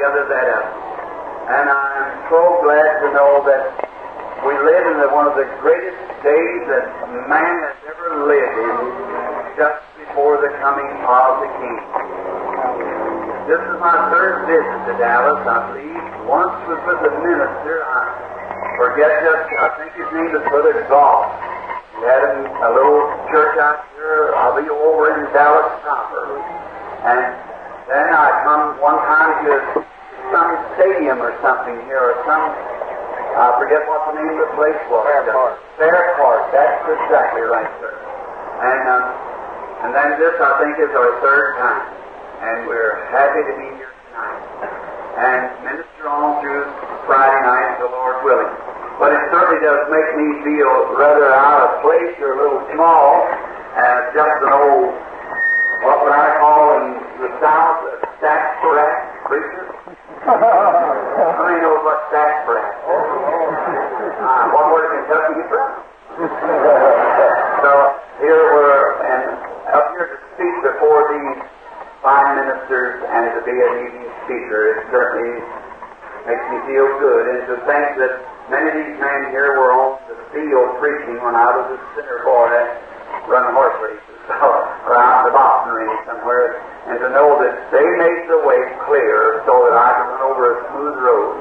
trying to that. And I'm so glad to know that we live in the, one of the greatest days that man has ever lived in, just before the coming of the King. This is my third visit to Dallas, I believe. Once was with the minister. I forget just, I think his name is Brother Goff. He had a little church out here, I'll be over in Dallas proper. And then I come one time to some stadium or something here, or some, I forget what the name of the place was. Fair Park. Fair Park, that's exactly right, sir. And, um, and then this, I think, is our third time. And we're happy to be here tonight. And minister on through Friday night, the Lord willing. But it certainly does make me feel rather out of place or a little small as just an old, what would I call in the South, a saxprat preacher. How many know what saxprat is? Uh, what word Kentucky you from? so here we're and up here to speak before these fine ministers and to be an evening speaker. It certainly makes me feel good. And to think that many of these men here were on the field preaching when I was a sinner boy running horse races in the Boston range somewhere. And to know that they made the way clear so that I could run over a smooth road.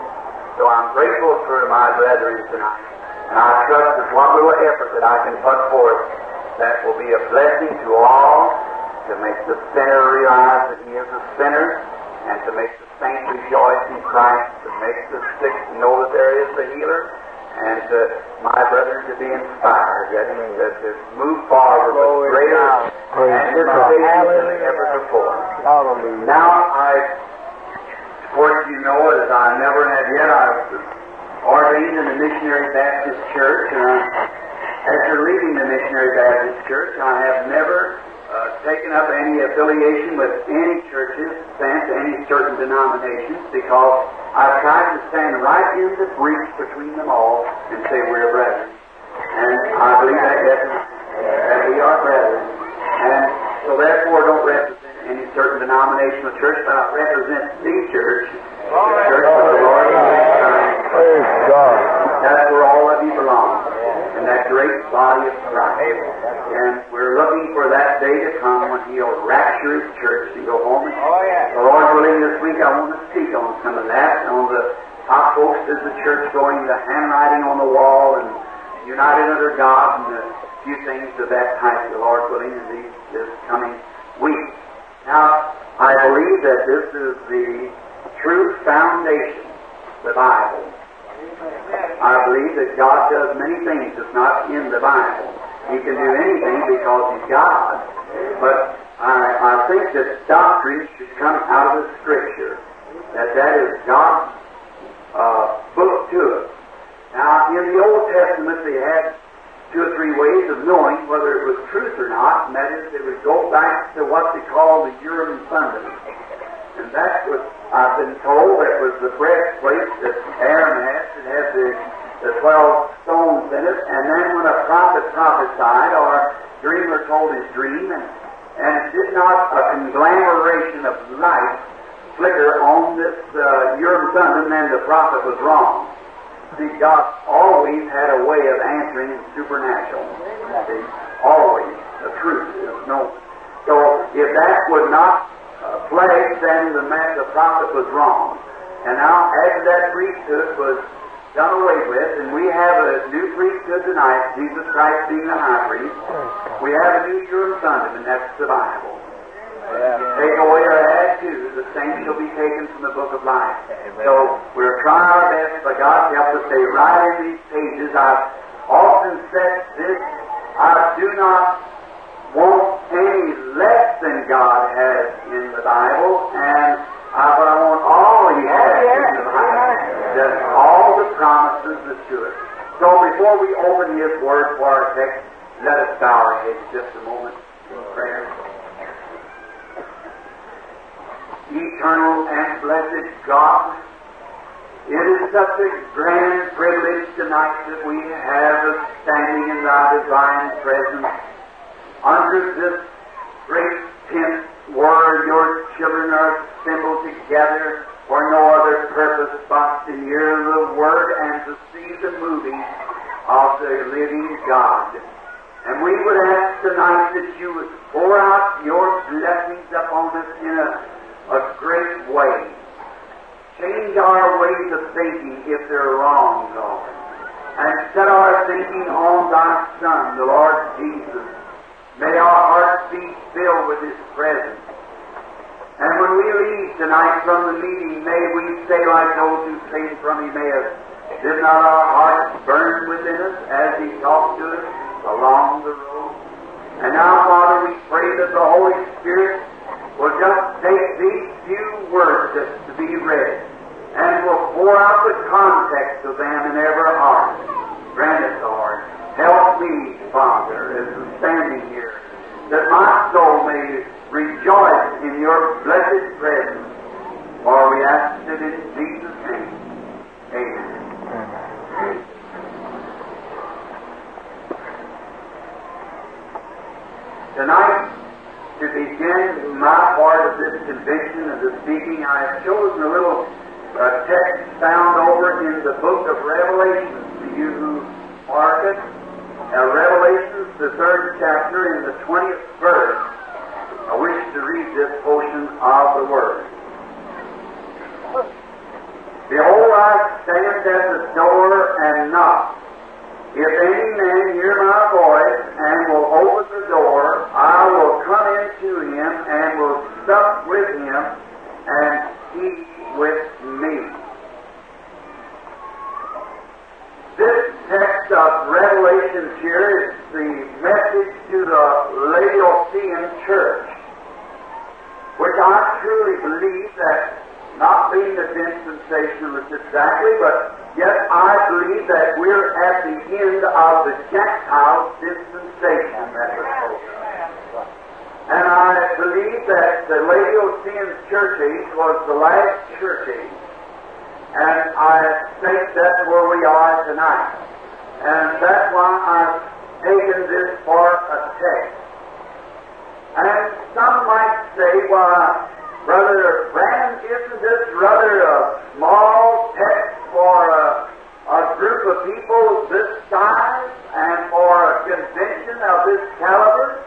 So I'm grateful for my brethren tonight. And I trust that one little effort that I can put forth that will be a blessing to all to make the sinner realize that he is a sinner, and to make the saint rejoice in Christ, to make the sick know that there is a healer, and to uh, my brethren to be inspired, yet to, to move forward with greater anticipation than ever before. Hallelujah. Now, I, of course, you know, as I never have yet, I was ordained in the Missionary Baptist Church, and I, after leaving the Missionary Baptist Church, I have never uh, taken up any affiliation with any churches since any certain denominations because I've tried to stand right in the breach between them all and say we're brethren. And I believe that definitely, that we are brethren. And so therefore don't represent any certain denominational church, but I represent the church, the church of the Lord. Praise God. That's where all of you belong, in that great body of Christ. And we're looking for that day to come when He'll rapture His church and go home. And Oh, yeah. the Lord willing, this week I want to speak on some of that, on the top folks as the church going, the handwriting on the wall, and united under God, and a few things of that type, the Lord willing, in these, this coming week. Now, I believe that this is the true foundation, the Bible. I believe that God does many things that's not in the Bible. He can do anything because He's God. But I, I think that doctrine should come out of the Scripture. That that is God's uh, book to us. Now, in the Old Testament, they had two or three ways of knowing whether it was truth or not, and that is they would go back to what they call the Urim Thummim. And that's what I've been told that was the breastplate that Aaron had. It had the, the 12 stones in it, and then when a prophet prophesied or a dreamer told his dream, and, and it did not a conglomeration of light flicker on this uh, Urim Thummim, then the prophet was wrong. See, God always had a way of answering in supernatural. See, always. The truth is known. So if that would not uh, plague, then the man, the prophet was wrong. And now, after that priesthood was done away with, and we have a new priesthood tonight, Jesus Christ being the high priest, we have a new Urim Thummim, and that's the Bible. Yeah. Take away our to, the same shall be taken from the book of life. So we're trying our best, but God help us stay right in these pages. I've often said this, I do not want any less than God has in the Bible, and I, but I want all He has oh, in the Bible. Just all the promises that's to it. So before we open His Word for our text, let us bow our heads just a moment in prayer. Eternal and blessed God, it is such a grand privilege tonight that we have of standing in Thy divine presence under this great tent where your children are assembled together for no other purpose but to hear the Word and to see the moving of the living God. And we would ask tonight that you would pour out your blessings upon us in a, a great way. Change our ways of thinking if they're wrong, Lord. And set our thinking on thy Son, the Lord Jesus. May our hearts be filled with His presence. And when we leave tonight from the meeting, may we say like those who came from Emmaus, did not our hearts burn within us as He talked to us along the road? And now, Father, we pray that the Holy Spirit will just take these few words that's to be read and will pour out the context of them in every heart. Grant it, Lord. Help me, Father, as I'm standing here, that my soul may rejoice in your blessed presence. For we ask it in Jesus' name. Amen. Tonight, to begin my part of this convention of the speaking, I have chosen a little uh, text found over in the book of Revelations to you who mark it. Uh, Revelations, the third chapter, in the 20th verse. I wish to read this portion of the Word. Behold, I stand at the door and knock. If any man hear my voice and will open the door, I will come into him and will sup with him and he with me. This text of Revelation here is the message to the Laodicean church, which I truly believe that not being a dispensationalist exactly, but yet I believe that we're at the end of the Gentile dispensation that was. And I believe that the Laodicean church age was the last church age. And I think that's where we are tonight. And that's why I've taken this for a text. And some might say, well, Brother Branham, isn't this rather a small text for a, a group of people this size and for a convention of this caliber?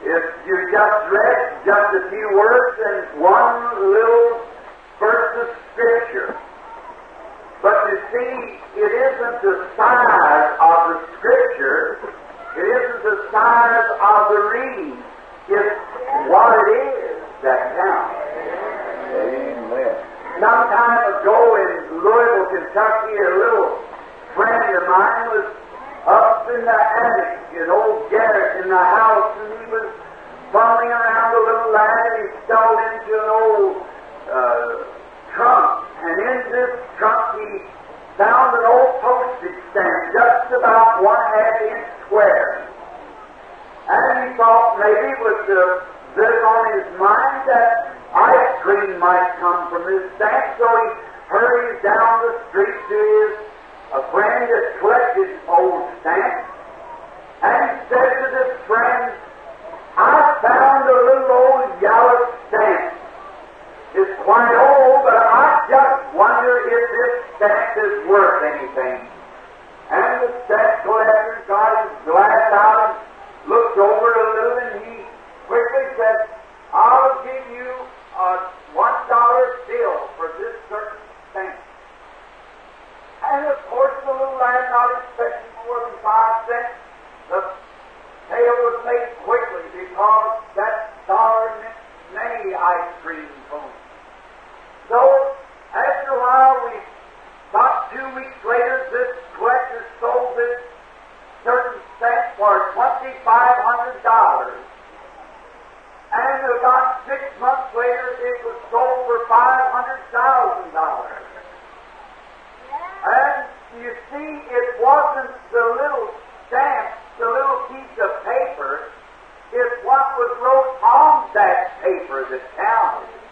If you just read just a few words in one little verse of Scripture. But you see, it isn't the size of the Scripture, it isn't the size of the reading, it's what it is that counts. Amen. Some time ago in Louisville, Kentucky, a little friend of mine was up in the attic, an old garret in the house, and he was fumbling around a little lad, and he stumbled into an old uh, This trunk, he found an old postage stamp just about one half inch square. And he thought maybe with the this on his mind that ice cream might come from this stamp, so he hurries down the street to his a friend that collected old stamps, and he said to this friend, I found a little old yellow stamp. It's quite old, but I just wonder if this stamp is worth anything. And the stamp collector got his glass out and looked over a little, and he quickly said, I'll give you a one dollar bill for this certain stamp. And of course, the little lad not expecting more than five cents. The sale was made quickly because that dollar meant many ice cream cones. So, after a while, we about two weeks later, this collector sold this certain stamp for twenty five hundred dollars. And about six months later, it was sold for five hundred thousand dollars. And you see, it wasn't the little stamp, the little piece of paper, it's what was wrote on that paper that counted.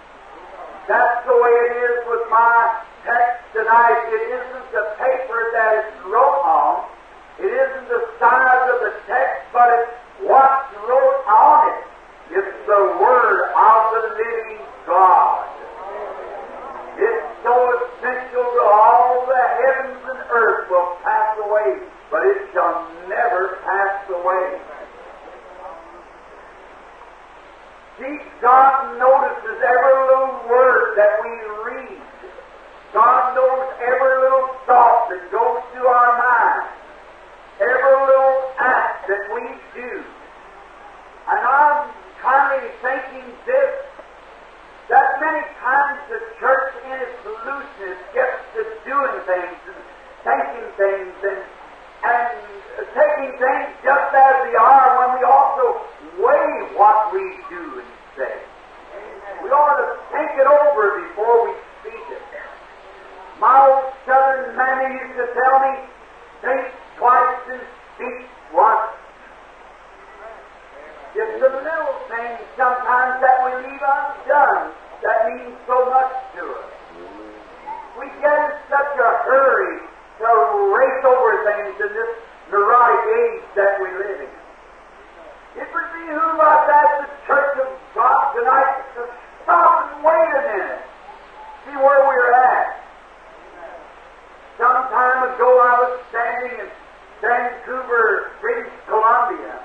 That's the way it is with my text tonight. It isn't the paper that it's wrote on, it isn't the size of the text, but it's what's wrote on it. It's the Word of the living God. It's so essential to all the heavens and earth will pass away, but it shall never pass away. See, God notices every little word that we read. God knows every little thought that goes through our mind, every little act that we do. And I'm kindly thinking this that many times the church in its looseness to doing things and thinking things and, and taking things just as they are when we also weigh what we do and say. We ought to think it over before we speak it. My old southern mammy used to tell me, think twice and speak once. It's the little things sometimes that we leave undone that mean so much to us. We get in such a hurry to race over things in this neurotic age that we live in. It would behoove us as the Church of God tonight to stop and wait a minute, see where we're at. Some time ago I was standing in Vancouver, British Columbia,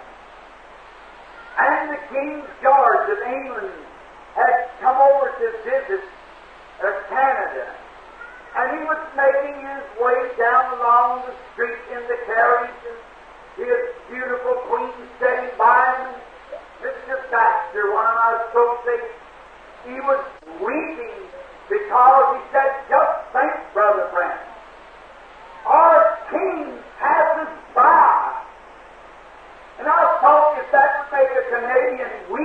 and the King George of England had come over to visit uh, Canada. And he was making his way down along the street in the carriage, and his beautiful queen sitting by him. Mr. Baxter, one of my associates, he was weeping because he said, Just think, Brother Branham, our king passes by. And I thought if that would make a Canadian weep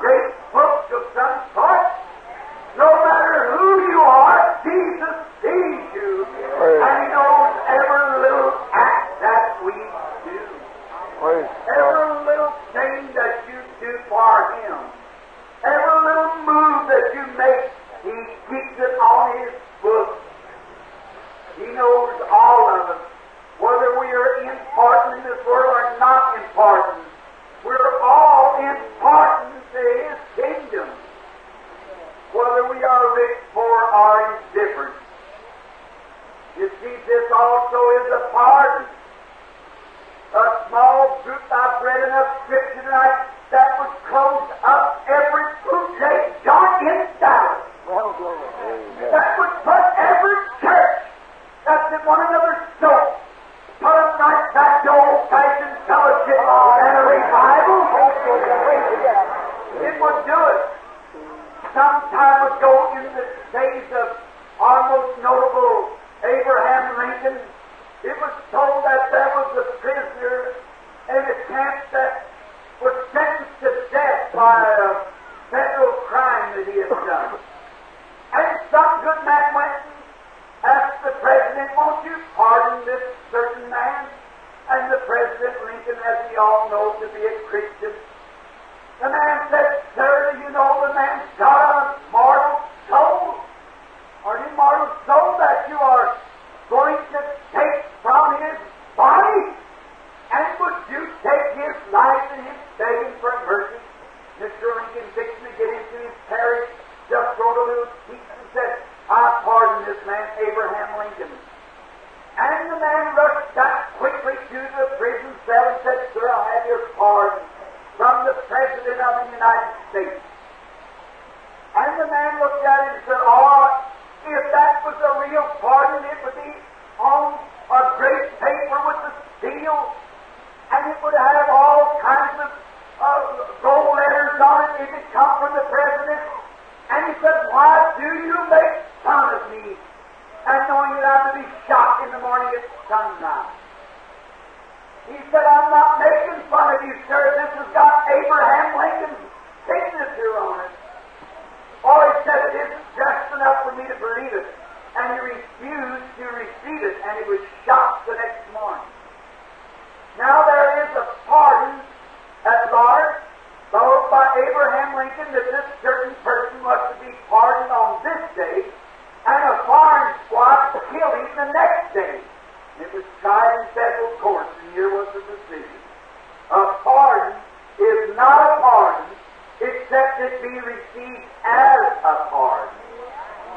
great book of some sort. No matter who you are, Jesus sees you. And He knows every little act that we do. Praise. Every little thing that you do for Him. Every little move that you make, He keeps it on His book. He knows all of us. Whether we are important in this world or not important, we're all important to His kingdom. Whether we are rich, poor, or indifferent. See, this also is a pardon. A small group, I've read enough scripture tonight that would close up every bootleg joint in Dallas. Well. Amen. That would put every church that's in one another's soul, put them right back to old-fashioned fellowship oh, and a revival. Oh, it would do it. Some time ago, in the days of our most notable Abraham Lincoln, it was told that there was a prisoner in a camp that was sentenced to death by a federal crime that he had done. And some good man went and asked the president, Won't you pardon this certain man? And the President Lincoln, as we all know, to be a Christian, the man said, Sir, do you know the man's got a mortal soul? An immortal soul that you are going to take from his body? And would you take his life and his begging for mercy? Mr. Lincoln fixing to get into his carriage, just wrote a little speech and said, I pardon this man, Abraham Lincoln. And the man rushed back quickly to the prison cell and said, Sir, I have your pardon from the President of the United States. And the man looked at him and said, Oh, if that was a real pardon, it would be on a great paper with the seal, and it would have all kinds of uh, gold letters on it if it come from the President. And he said, Why do you make fun of me? And knowing that I'm to be shot in the morning at sunrise. He said, I'm not making fun of you, sir. This has got Abraham Lincoln's signature on it. Or he said, it isn't just enough for me to believe it. And he refused to receive it, and he was shot the next morning. Now there is a pardon at large, thought by Abraham Lincoln that this certain person was to be pardoned on this day, and a foreign squad killed him the next day. It was tried in federal courts, and here was the decision. A pardon is not a pardon except it be received as a pardon.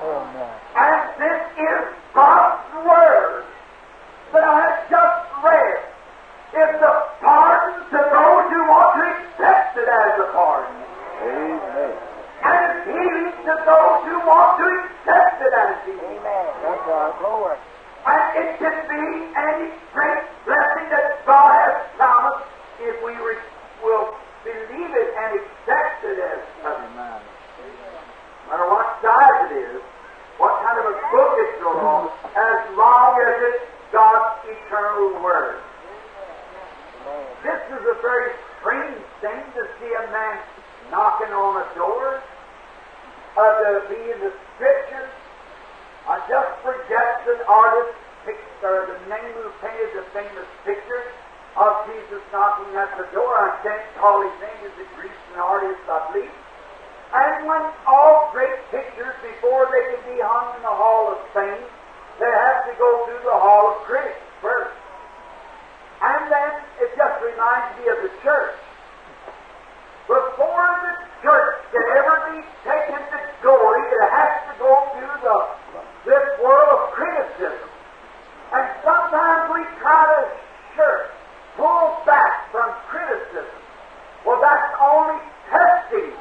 Oh, Amen. And this is God's Word that I have just read. It's a pardon to those who want to accept it as a pardon. Amen. And it's healing to those who want to accept it as healing. That's right, Lord. And it can be any great blessing that God has promised if we re- will believe it and accept it as. Amen. No matter what size it is, what kind of a book it's on, as long as it's God's eternal Word. This is a very strange thing to see a man knocking on a door, uh, to be in the Scriptures. I just forget the artist picture, the name who painted the famous picture of Jesus knocking at the door. I can't call his name. He's a Grecian artist, I believe. And when all great pictures, before they can be hung in the Hall of Fame, they have to go through the Hall of Critics first. And then it just reminds me of the church. Before the church can ever be taken to glory, it has to go through the this world of criticism. And sometimes pull back from criticism. Well, that's only testing.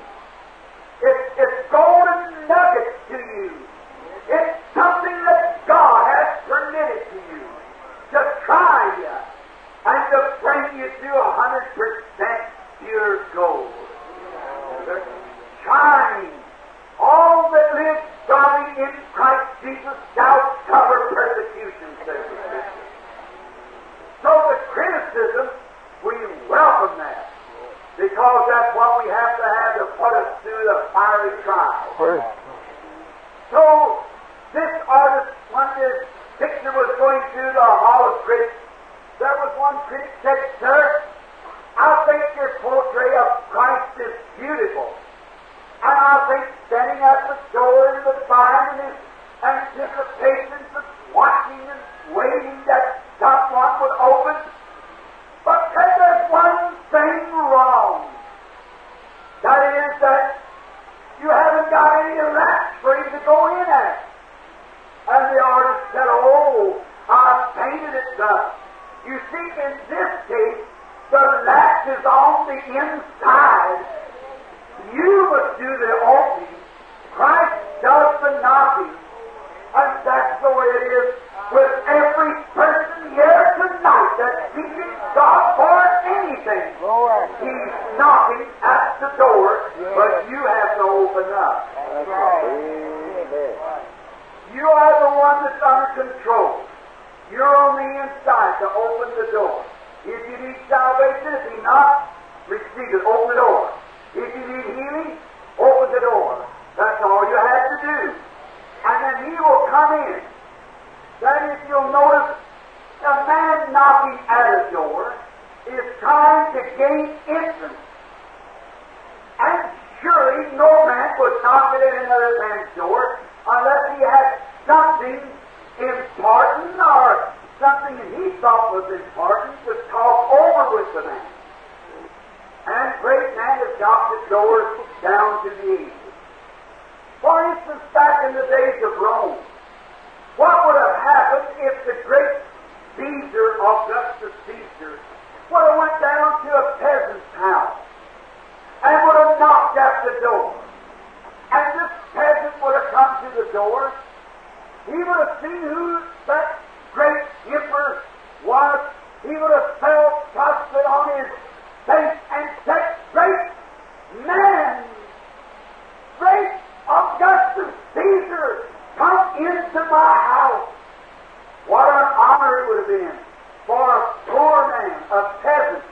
It's, it's golden nuggets to you. It's something that God has permitted to you to try you and to bring you to a hundred percent pure gold. They're trying. All that lives godly in Christ Jesus shall cover persecution, says so the criticism, we welcome that. Because that's what we have to have to put us through the fiery trial. So, this artist, when this picture was going through the Hall of Critics, there was one critic said, Sir, I think your portrait of Christ is beautiful. And I think standing at the door in the fire and his anticipation of watching and waiting that someone would open. But there's one thing wrong. That is that you haven't got any latch for him to go in at. And the artist said, Oh, I painted it thus. You see, in this case, the latch is on the inside. You must do the opening. Christ does the knocking. And that's the way it is with every person here tonight that's seeking God for anything. He's knocking at the door, but you have to open up. You are the one that's under control. You're on the inside to open the door. If you need salvation, if you not, receive it. Open the door. If you need healing, open the door. That's all you have to do. And then He will come in. Then if you'll notice, a man knocking at a door is trying to gain entrance. And surely no man would knock at another man's door unless he had something important or something that he thought was important to talk over with the man. And great man has got the doors down to the east. For instance, back in the days of Rome, what would have happened if the great Caesar, Augustus Caesar, would have went down to a peasant's house and would have knocked at the door? And this peasant would have come to the door. He would have seen who that great emperor was. He would have felt prostrate on his face and said, Great man, great Augustus Caesar, come into my house. What an honor it would have been for a poor man, a peasant,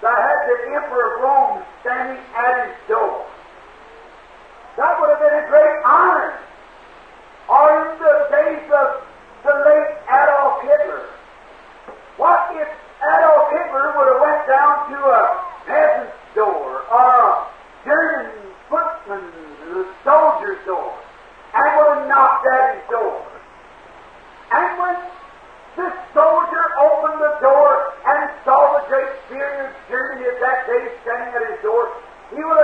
that had the emperor of Rome standing at his door. That would have been a great honor. Or in the days of the late Adolf Hitler. What if Adolf Hitler would have went down to a peasant's door or a German footman's, a soldier's door, and would knocked at his door? And when this soldier opened the door and saw the great Führer of Germany at that day standing at his door, he would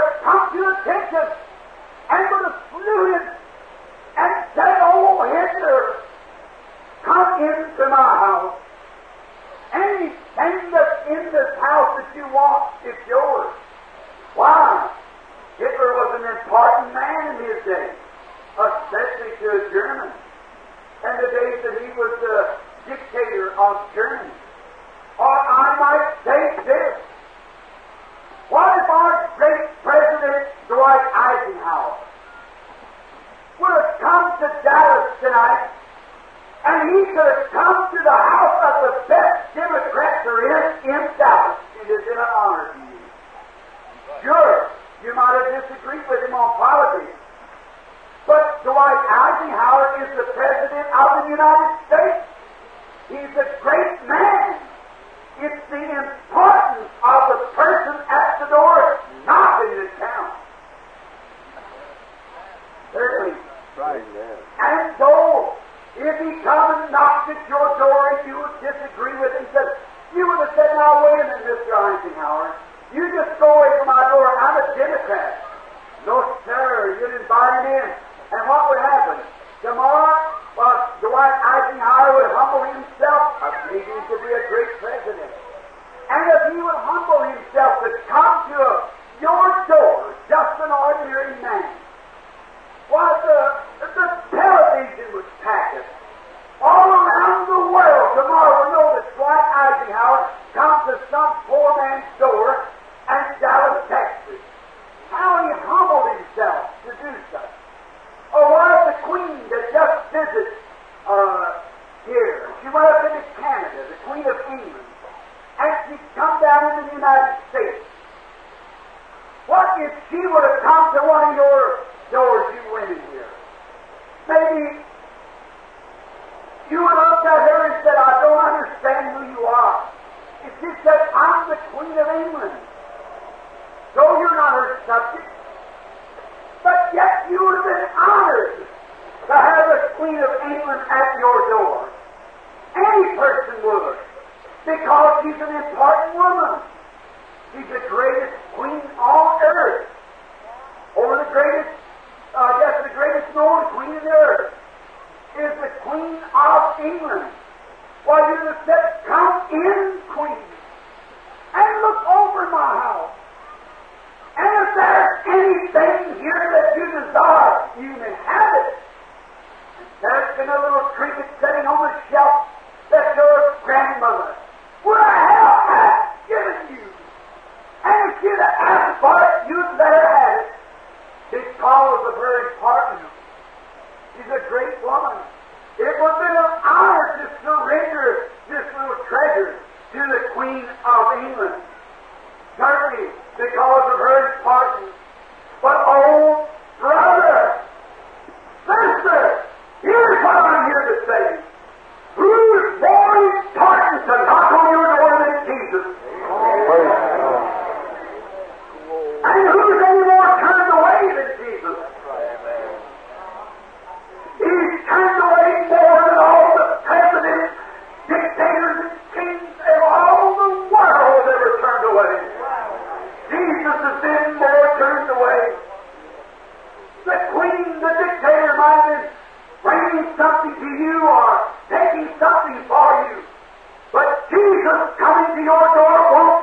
What if she were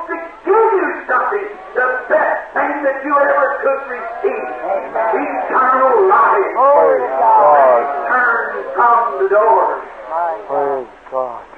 to give you something, the best thing that you ever could receive. Eternal life. Praise God. Turn from the door. Praise God.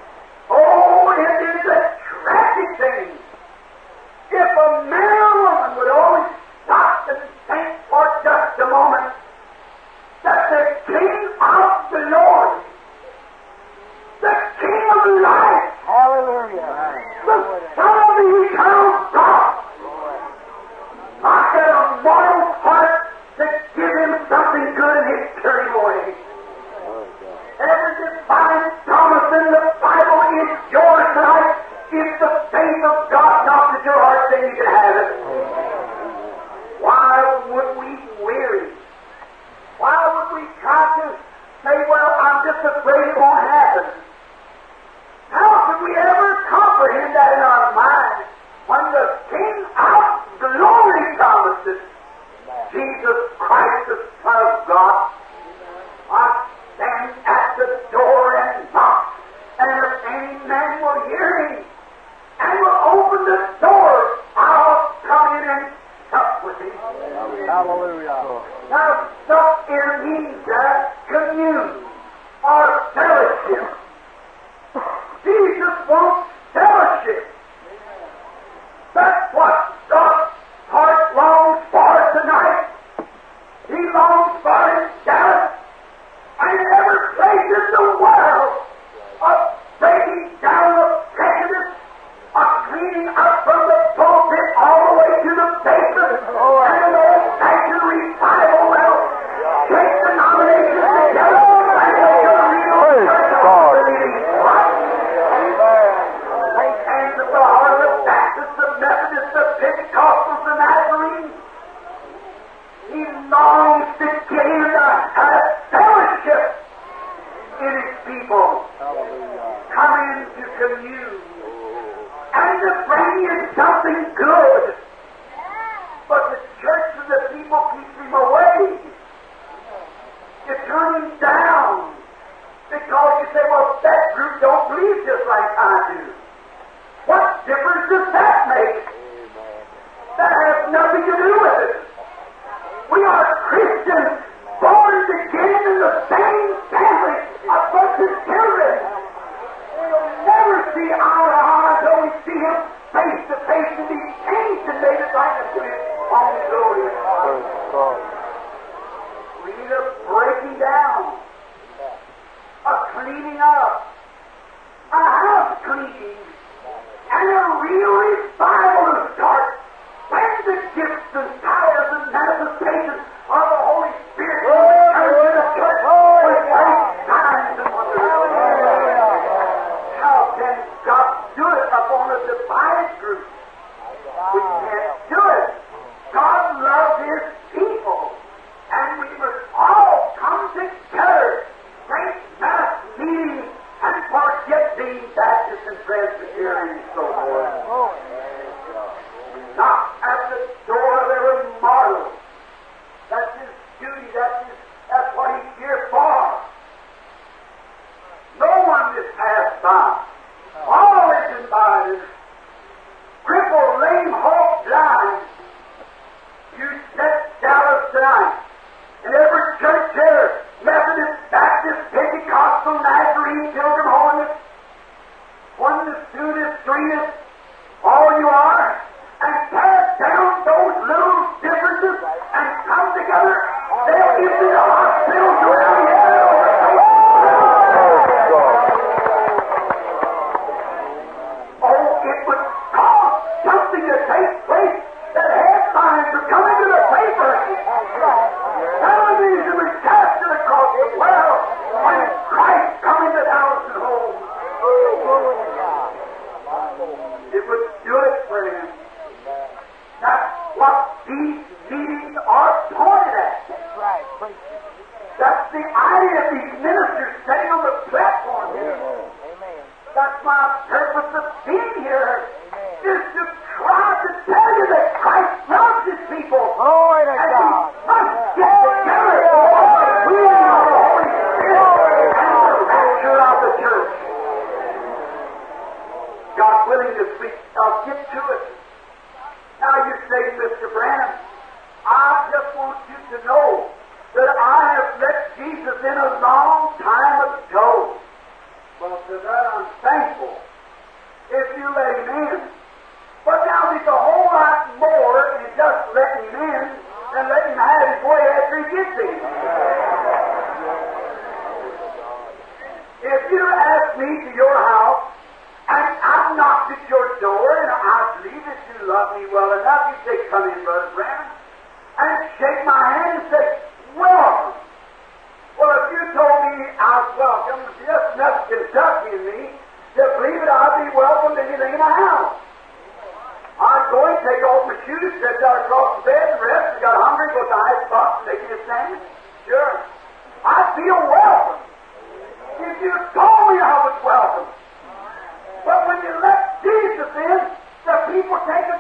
afraid it won't happen. How can we ever comprehend that in our mind when the King of glory promises, Jesus Christ, the Son of God, I stand at the door and knock, and if any man will hear me and will open the door, I'll come in and sup with him. Hallelujah. Now, sup here means to commune or fellowship. Jesus wants. good. Praise God. चाहिए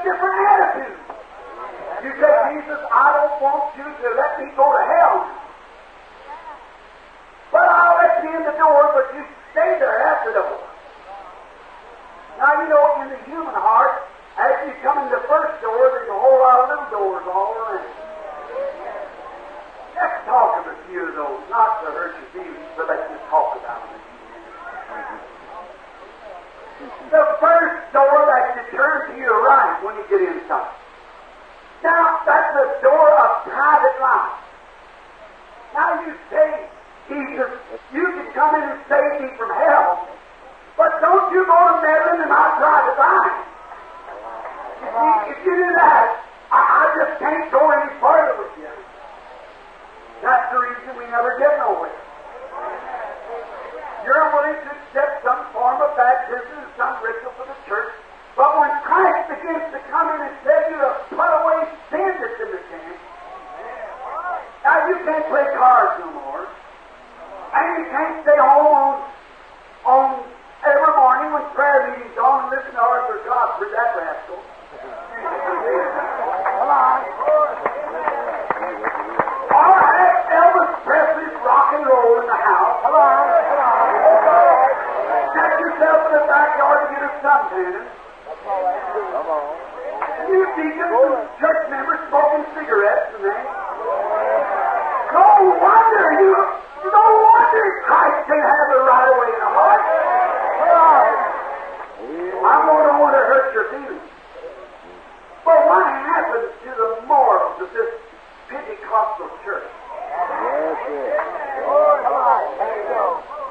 different attitude. You say, Jesus, I don't want you to let me go to hell. But I'll let you in the door, but you stay there at the door. Now, you know, in the human heart, as you come in the first door, there's a whole lot of little doors all around. Let's talk of a few of those, not to hurt your feelings, but let's just talk about them. The first door that turn to your right when you get inside. Now, that's the door of private life. Now you say, Jesus, you can come in and save me from hell, but don't you go to meddling in my private life. You see, if you do that, I, I just can't go any further with you. That's the reason we never get nowhere. You're willing to accept some form of baptism, some ritual for the church, but when Christ begins to come in and tell you to put away sin that's in the camp, now you can't play cards no more, and you can't stay home on, on every morning when prayer meeting's on and listen to Arthur Godfrey, that rascal. Come on. Or Elvis Presley's rock and roll in the house. Come on, come on. Set yourself in the backyard to get a suntan. You deacons church members smoking cigarettes and that. No wonder you, no wonder Christ can have the right away in the heart. I'm going to want to hurt your feelings. But what happens to the morals of this Pentecostal church?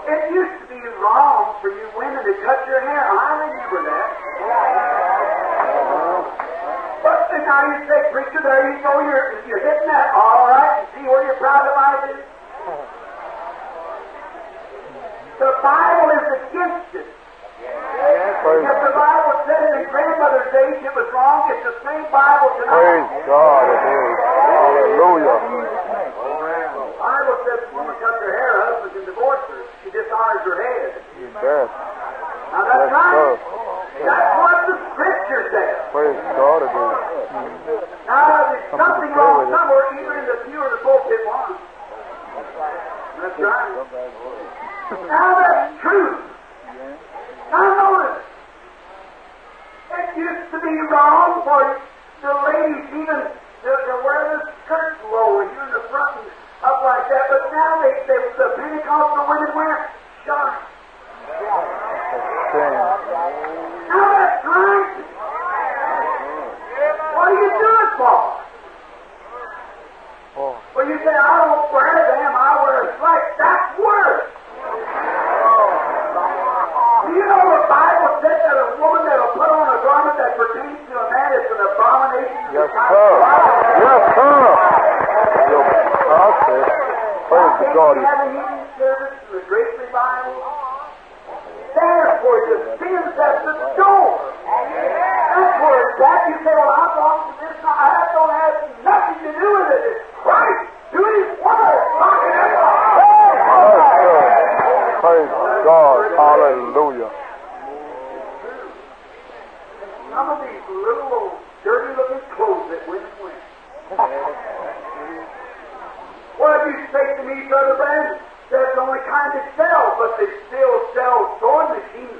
It used to be wrong for you women to cut your hair. I remember that. But then now you say, preacher, there you go, you're, you're hitting that all right. See where your private life is? The Bible is against it. Praise, If the Bible said it in grandmother's days it was wrong, it's the same Bible tonight. praise God, it is. Hallelujah. The Bible says woman cuts her hair, husband can divorce her. She dishonors her head. You bet. Now that's Yes, right. sir. That's what says. Praise God. Now, there's Something something wrong with it. somewhere, either in the pew or the pulpit one. That's right. Now that's true. Now notice, it used to be wrong for the ladies even to, to wear the skirts lower here in the front and up like that, but now they, they the Pentecostal women wear short. Shame. Now that's right. What you do it for? Oh, Well, you say, I don't wear them, I wear a slight. That's worse. Oh. Do you know the Bible said that a woman that will put on a garment that pertains to a man is an abomination? to yes, sir. Yes, sir. Your pastor. Praise God. an evening service in the great revival? Therefore, the sin's at the door. That's where it's at. You say, well, I belong to this. That don't have nothing to do with it. It's Christ doing His sir. Praise God. Hallelujah. Some of these little old dirty looking clothes that women wear. What did you say to me, Brother Branham? The only kind that sell, but they still sell sewing machines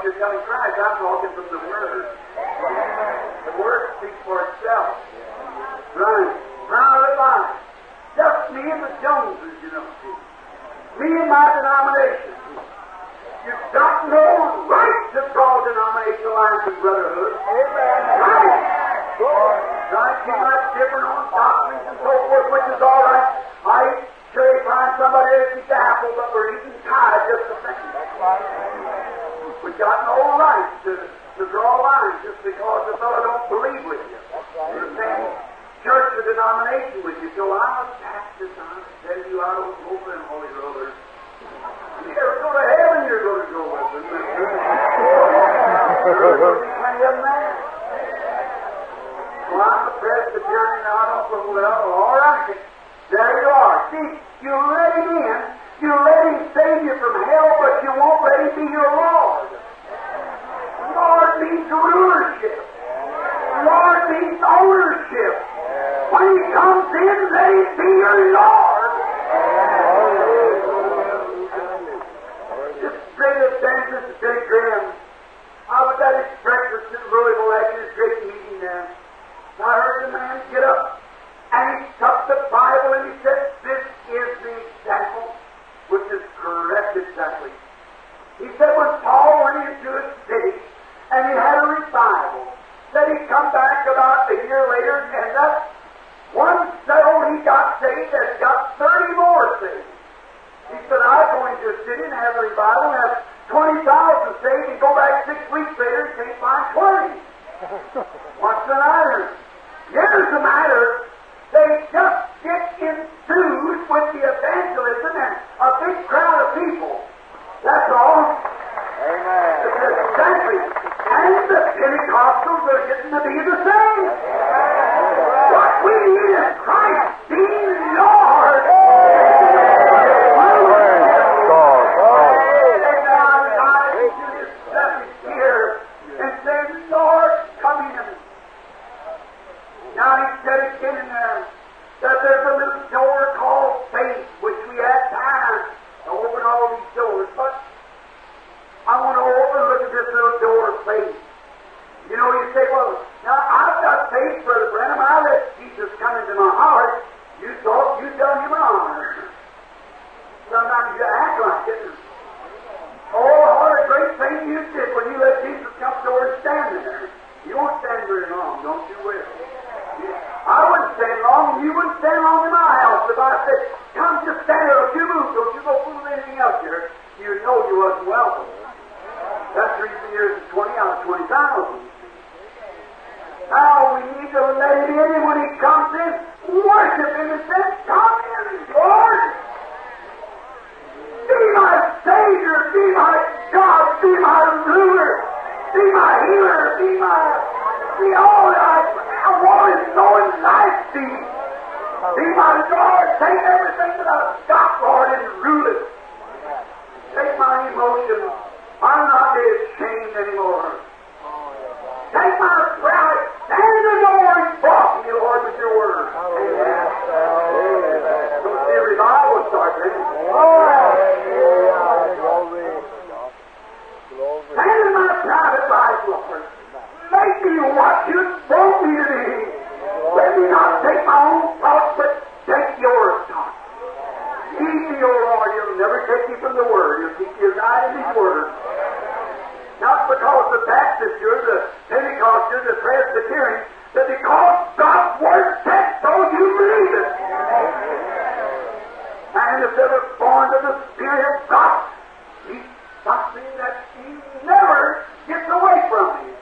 what you're telling Christ. I'm talking from the Word. The Word speaks for itself. Right. Private life. Just me and the Joneses, you know. Me and my denomination. You've got no right to draw denominational lines in brotherhood. Right. Right, you might differ on doctrines and so forth, which is all right. I sure find somebody that eats apple, but we're eating pie just the same. We've got no right to, to draw lines just because the fellow don't believe with you. You're the church or denomination with you. So I'm a Baptist, I'm tell you I don't go for them holy rollers. You never go to heaven, you're going to go with them. There's going to be plenty of them. Well, I'm a Presbyterian I don't go well. All right. There you are. See, you let him in. You let him save you from hell, but you won't let him be your Lord. Lord means rulership. Lord means ownership. When he comes in, let him be your Lord. This great evangelist, Jay Graham, I was at his breakfast in Louisville after his great meeting there. I heard the man get up and he took the Bible and he said, This is the example which is correct exactly. He said when Paul went into a city and he had a revival, that he come back about a year later and that one soul he got saved has got 30 more saved. He said, I go into a city and have a revival and have 20,000 saved and go back six weeks later and can't find 20. What's the matter? Here's the matter. They just get enthused with the evangelism me, O Lord. You'll never take me from the Word. You'll keep me right in His Word. Not because the Baptist, you're the Pentecost, you're the Presbyterian, but because God's Word said so, you believe it. Man is ever born of the Spirit of God. He's something that he never gets away from him.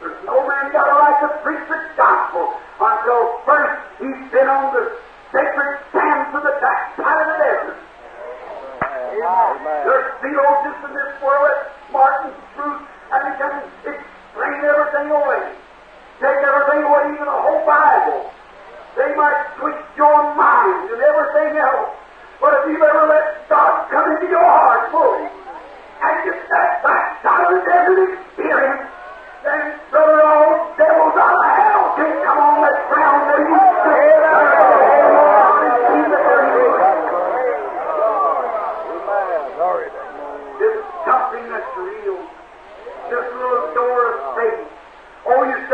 There's no man got a right to preach the gospel until first he's been on the sacred sands of the backside of the desert. There's theologians in this world that Martin truth and he can explain everything away. Take everything away, even the whole Bible. They might twist your mind and everything else. But if you've ever let God come into your heart fully and get that backside of the desert experience, then brother, all devils out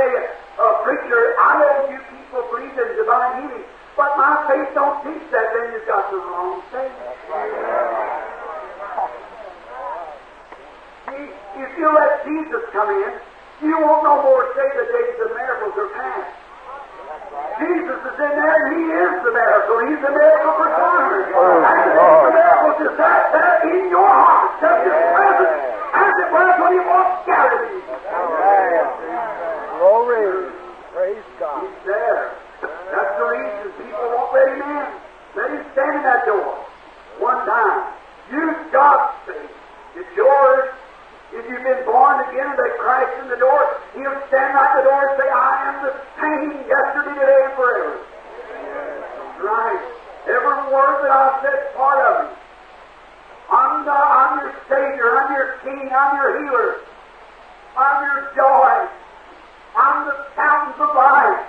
say, uh, preacher, I know you people believe in divine healing, but my faith don't teach that. Then you've got the wrong faith. See, if you let Jesus come in, you won't no more say the days of miracles are past. Jesus is in there, and He is the miracle. He's the miracle performer. And the miracles is that there in your heart, just as present as it was when He walked Galilee. Glory. Praise God. He's there. That's the reason people won't let him in. Let him stand in that door. One time. Use God's faith. It's yours. If you've been born again and they Christ in the door, he'll stand right at the door and say, I am the same yesterday, today, and forever. Right. Every word that I've said is part of him. I'm, the, I'm your Savior. I'm your King. I'm your healer. I'm your joy. I'm the fountains of life.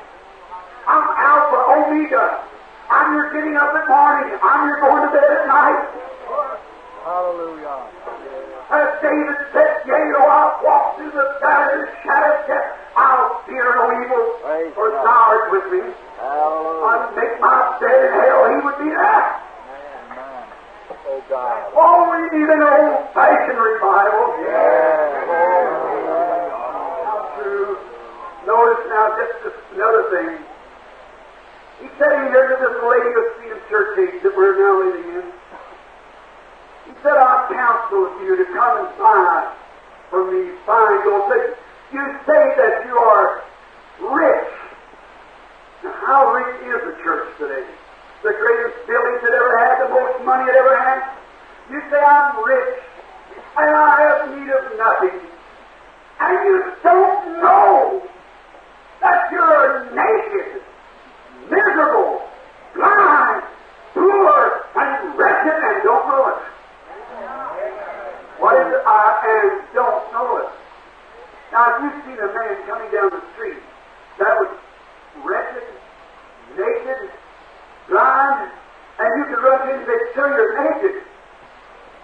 I'm Alpha, Omega. I'm your getting up at morning. I'm your going to bed at night. Hallelujah. As David said, Yea, though I walk through the valley of the shadow of death, I'll fear no evil, Praise for God. thou art with me. Hallelujah. I'd make my bed in hell, he would be there. Oh God. Oh, we need an old-fashioned revival. How oh, true. Notice now just this, another thing. He said he to this Laodicean church age that we're now living in. He said, I counsel you to come and buy from me fine gold. But you say that you are rich. Now, how rich is the church today? The greatest buildings it ever had, the most money it ever had. You say, I'm rich, and I have need of nothing. And you don't know that you're naked, miserable, blind, poor, and wretched, and don't know it. What is it? I and don't know it. Now, if you've seen a man coming down the street that was wretched, naked, blind, and you could run to him and say, Sir, you're naked.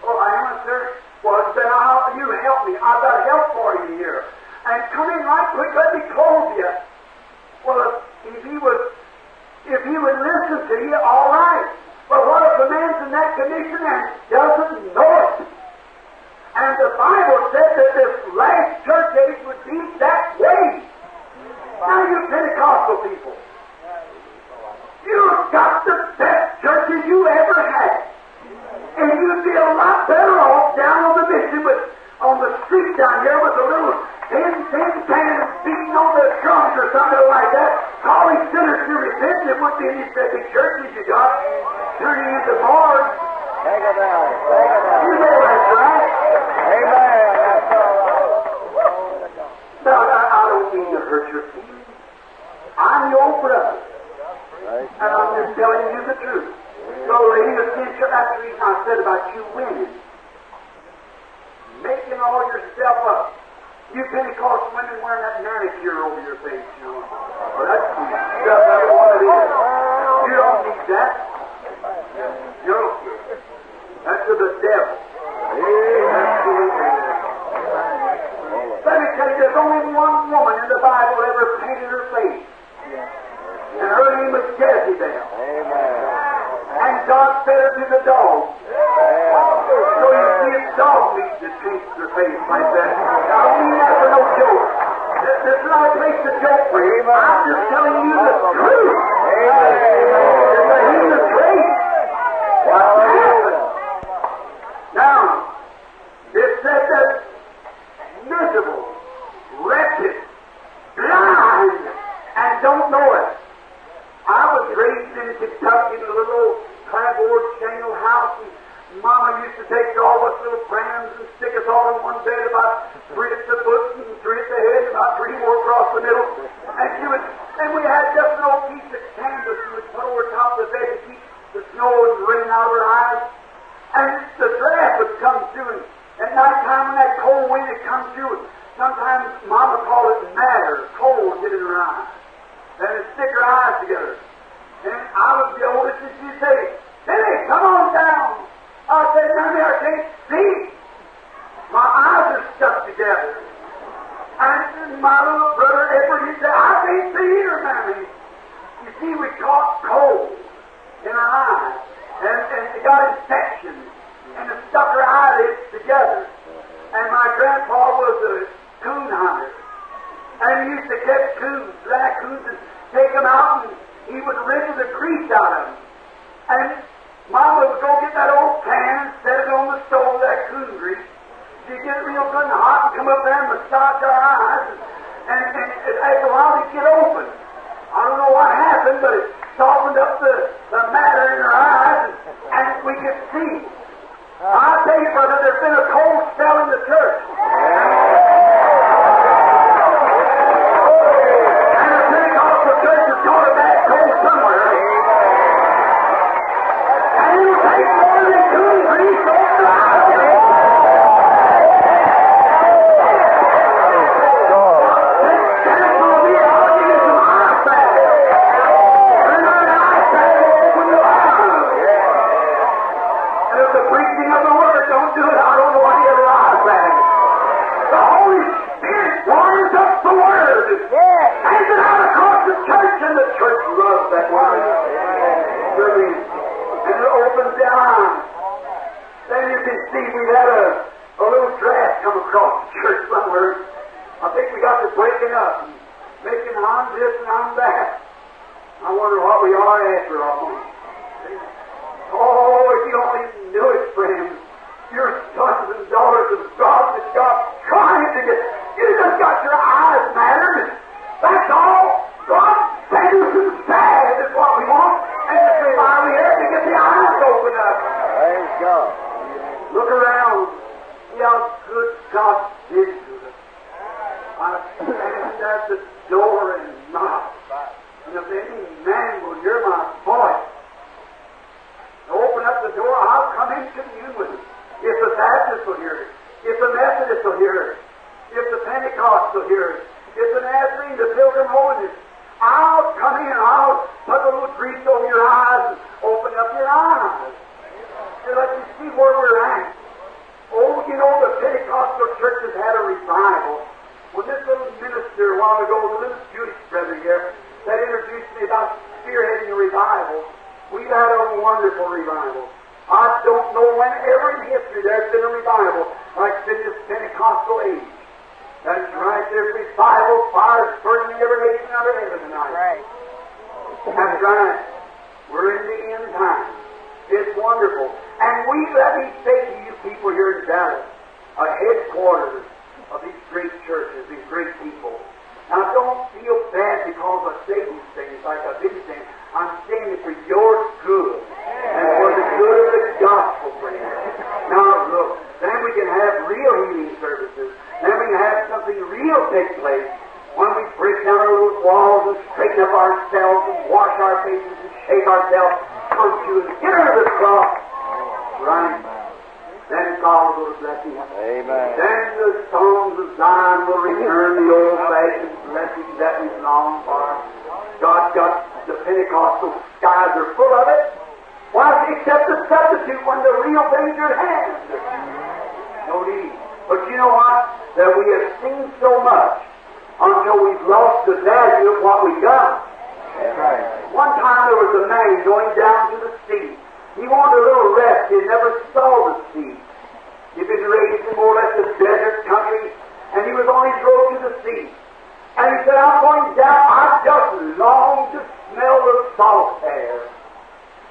Oh, I am, sir. Well, then I'll, you help me. I've got help for you here. And come in right quick, let me clothe you. Well, if he would, if he would listen to you, all right. But what if a man's in that condition and doesn't know it? And the Bible said that this last church age would be that way. Now, you Pentecostal people, you've got the best churches you ever had. And you'd be a lot better off down on the mission with, on the street down here with a little tin, tin can beating on the drums or something like that, calling sinners to repent. It wouldn't be any such big churches you got, turning into bars. Take it down. Take it down. You know that's right. Amen. That's all right. Now, I, I don't mean to hurt your feelings. I'm your brother, Right. and I'm just telling you the truth. So, Laodicean, that's the reason I said about you women. Making all yourself up. You Pentecostal women wearing that manicure over your face, you know. Well, that's stuff that's what it is. You don't need that. No. That's of the devil. Absolutely. Let me tell you, there's only one woman in the Bible that ever painted her face. And her name was Jezebel. Amen. And God fed her to the dogs. So you see, it's dog meat that paints their face like that. Now, I don't mean that for no joke. This, this is not a place to joke for you. I'm just telling you the truth. It's a human trait. What happened? Now, it said that miserable, wretched, blind, and don't know it. I was raised in Kentucky in a little old clapboard shingle house, and Mama used to take all of us little prams and stick us all in one bed, about three at the foot and three at the head, and about three more across the middle. And she would, and we had just an old piece of canvas we would put over top of the bed to keep the snow and rain out of her eyes. And the draft would come through, and at night time when that cold wind would come through, sometimes Mama called it matter, cold get in her eyes. And it'd stick her eyes together. And I would be oldest, and she'd say, Billy, come on down. I said, Mommy, I can't see. My eyes are stuck together. And my little brother Edward, he said, I can't see either, Mammy. You see, we caught cold in her eyes, and, and it got infection, and it stuck her eyelids together. And my grandpa was a coon hunter, and he used to catch coons, raccoons, and take them out, and he would wriggle the grease out of them. And Mama would go get that old can and set it on the stove, that coon grease. She'd get it real good and hot and come up there and massage our eyes, after a while they'd get open. I don't know what happened, but it softened up the, the matter in her eyes, and, and we could see. I tell you, brother, there's been a cold spell in the church. Got up and making I'm this and I'm that. I wonder what we are after all. Was a man going down to the sea. He wanted a little rest. He never saw the sea. He'd been raised in more or less a desert country, and he was on his road to the sea. And he said, I'm going down. I just long to smell the salt air.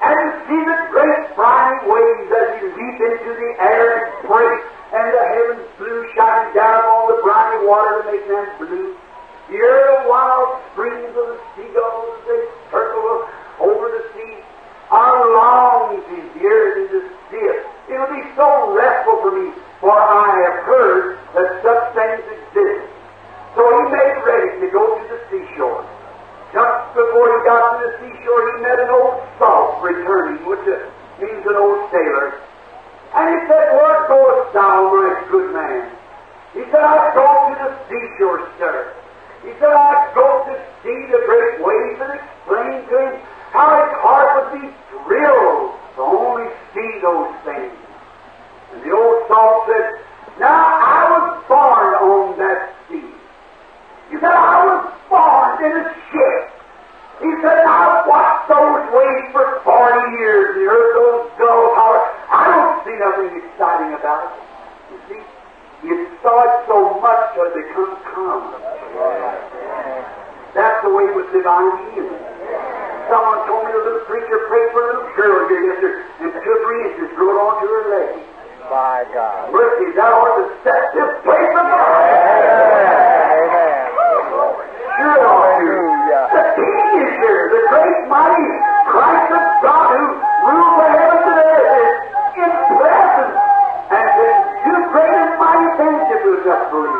And to see the great briny waves as he leap into the air and break, and the heavens blue shining down on the briny water to make them blue. Hear the wild screams of the seagulls as they circle over the sea. I long to hear it and to. It'll be so restful for me, for I have heard that such things exist. So he made ready to go to the seashore. Just before he got to the seashore, he met an old salt returning, which means an old sailor. And he said, Where goest thou, my good man? He said, I go to the seashore, sir. He said, I go to see the great waves and explain to him how his heart would be thrilled to only see those things. And the old salt said, Now I was born on that sea. He said, I was born in a ship. He said, I watched those waves for 40 years and heard those gulls holler. I don't see nothing exciting about it. You see, you saw it so much that it become common. That's the way with divine healing. Someone told me a little preacher prayed for a little girl here yesterday and two or three inches grew it onto her leg. By God. Mercy, that ought to set this place Amen. Sure it ought to. Hallelujah. The King is here, the great mighty Christ of God who rules the heavens and earth is in presence and can do great and mighty things if you just believe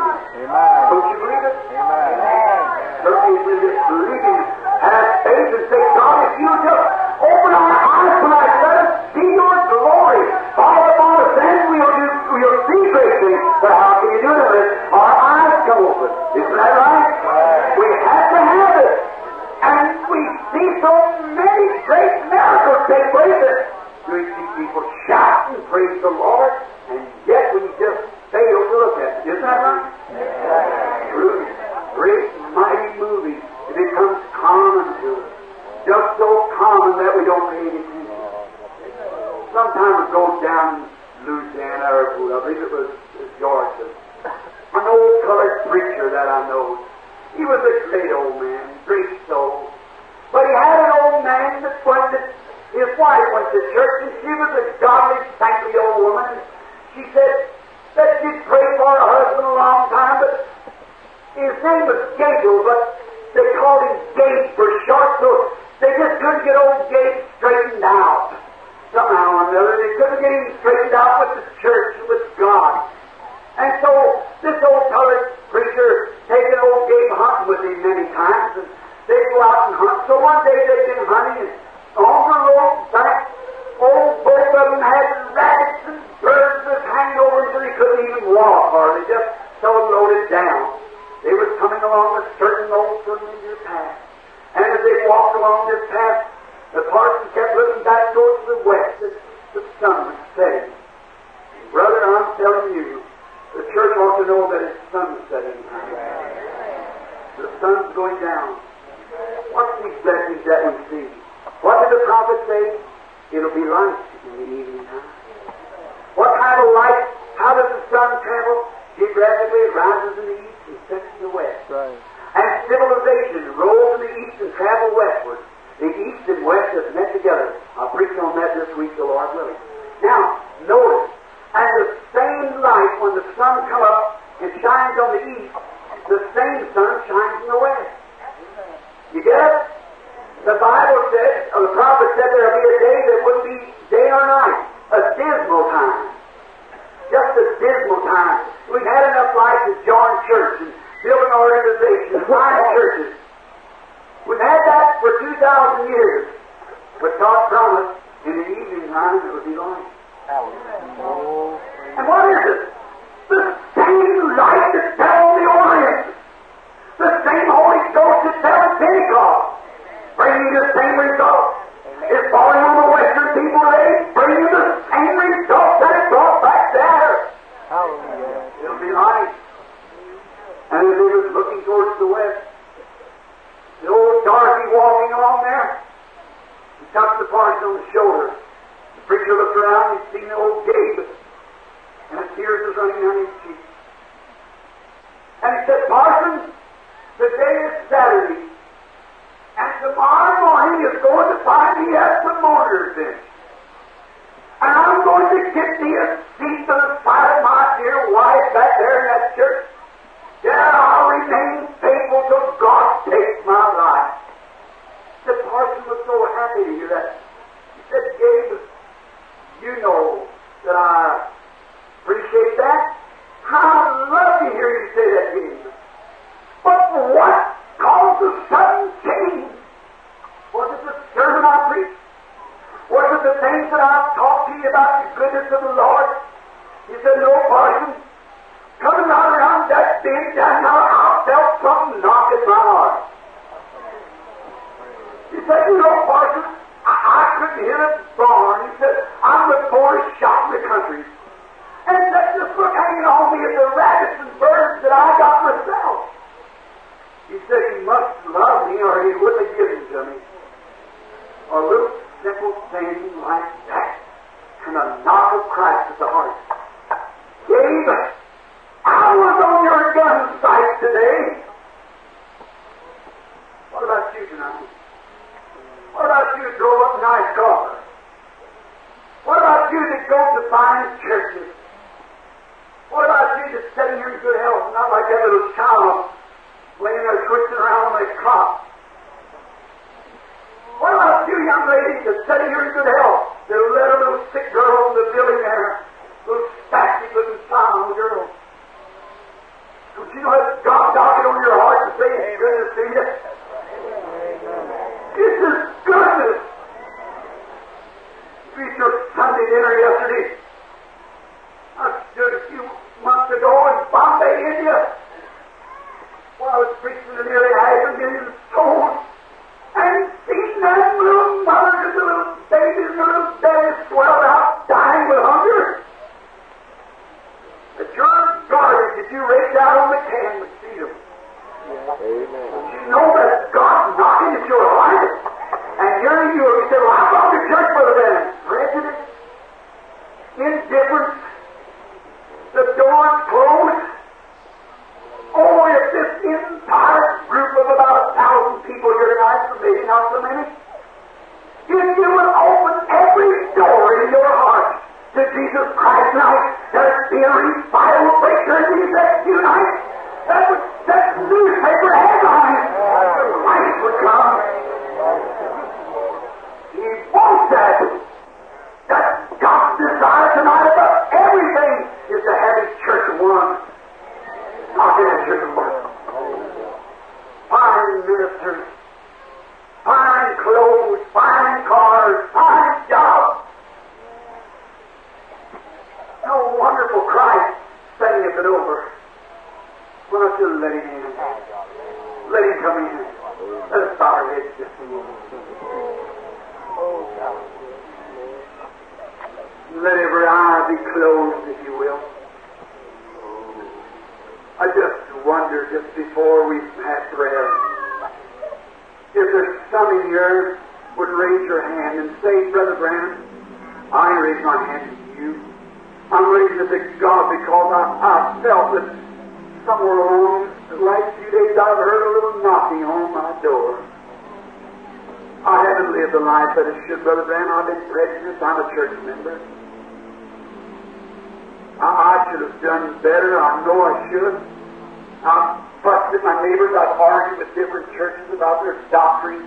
different churches about their doctrine.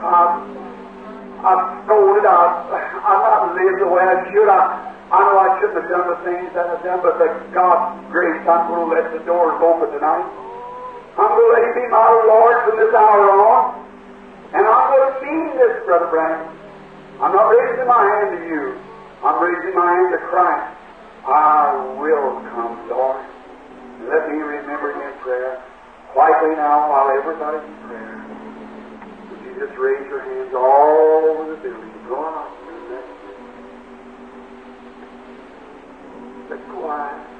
Um, I've scolded. I've, I've not lived the way I should. I, I know I shouldn't have done the things that I've done, but by God's grace, I'm going to let the doors open tonight. I'm going to let Him be my Lord from this hour on. And I'm going to mean this, Brother Branham. I'm not raising my hand to you. I'm raising my hand to Christ. I will come, Lord. Let me remember you in prayer. Quietly now, while everybody's in prayer, would you just raise your hands all over the building? Go on. Let's go on.